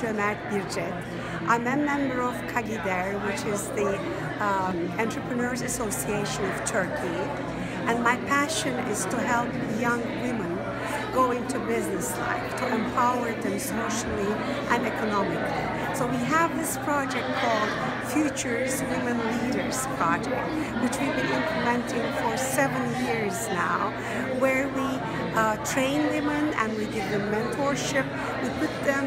Bircet. I'm a member of Kagider, which is the um, Entrepreneurs Association of Turkey. And my passion is to help young women go into business life, to empower them socially and economically. So we have this project called Futures Women Leaders Project, which we've been implementing for seven years now, where we uh, train women and we give them mentorship. We put them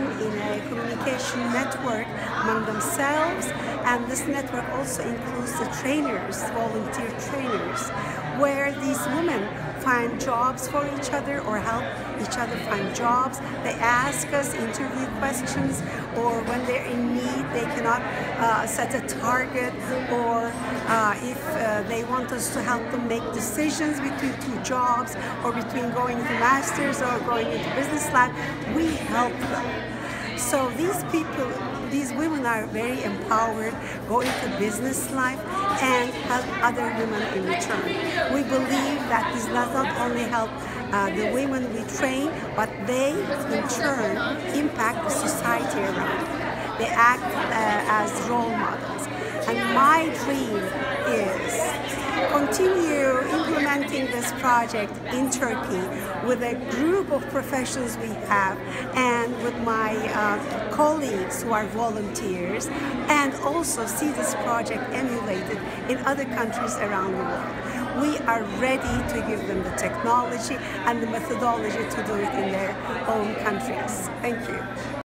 communication network among themselves, and this network also includes the trainers, volunteer trainers, where these women find jobs for each other or help each other find jobs. They ask us interview questions, or when they're in need, they cannot uh, set a target, or uh, if uh, they want us to help them make decisions between two jobs, or between going to masters or going into business life, we help them. So these people these women are very empowered, go into business life, and help other women in return. We believe that this does not only help uh, the women we train, but they in turn impact the society around them. They act uh, as role models. And my dream is continue this project in Turkey with a group of professionals we have and with my uh, colleagues who are volunteers and also see this project emulated in other countries around the world. We are ready to give them the technology and the methodology to do it in their own countries. Thank you.